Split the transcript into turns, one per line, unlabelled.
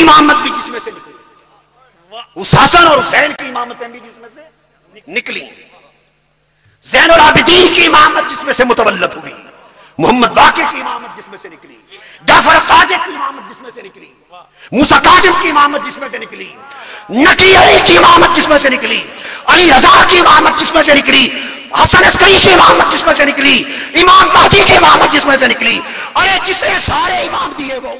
کی امامت بھی جس میں سے نکلی اس حسن اور حسین کی امامتیں بھی جس میں سے نکلی زین العابدین کی امامت جس میں سے متولد ہوئی محمد باقر کی امامت جس میں سے نکلی جعفر صادق کی امامت جس میں سے نکلی موسیٰ قاسم کی امامت جس میں سے نکلی نقی علی کی امامت جس میں سے نکلی علی رضا کی امامت جس میں سے نکلی حسن عسکری کی امامت جس میں سے نکلی امام مہدی کی امامت جس میں سے نکلی ارے جسے سارے امام دیے وہ